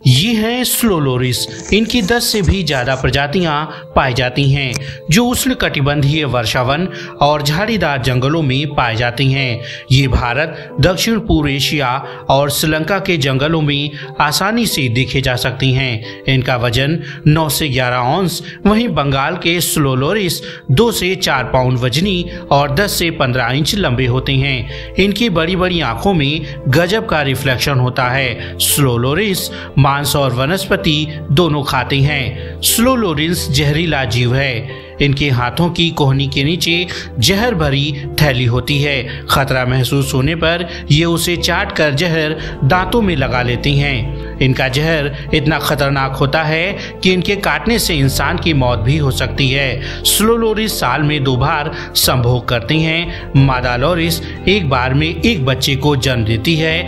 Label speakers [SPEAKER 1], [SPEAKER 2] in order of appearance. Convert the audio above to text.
[SPEAKER 1] ये है स्लोलोरिस। इनकी 10 से भी ज़्यादा प्रजातियाँ पाई जाती हैं, जो उष्ण कटिबंधीय वर्षावन और झाड़ीदार जंगलों में पाई जाती हैं। ये भारत, दक्षिण पूर्व एशिया और श्रीलंका के जंगलों में आसानी से देखे जा सकती हैं। इनका वज़न 9 से 11 औंस वहीं बंगाल के स्लोलोरिस 2 से 4 पाउंड वजनी और 10 से 15 इंच लंबे होते हैं। इनकी बड़ी बड़ी आँखों में गजब का रिफ्लेक्शन होता है। स्लोलोरिस मांस और वनस्पति दोनों खाते हैं। स्लोलोरिंस जहरीला जीव है। इनके हाथों की कोहनी के नीचे जहर भरी थैली होती है। खतरा महसूस होने पर ये उसे चाट कर जहर दांतों में लगा लेती हैं। इनका जहर इतना खतरनाक होता है कि इनके काटने से इंसान की मौत भी हो सकती है। स्लोलोरिस साल में दो बार संभोग करती हैं। मादा लोरिस एक बार में एक बच्चे को जन्म देती है।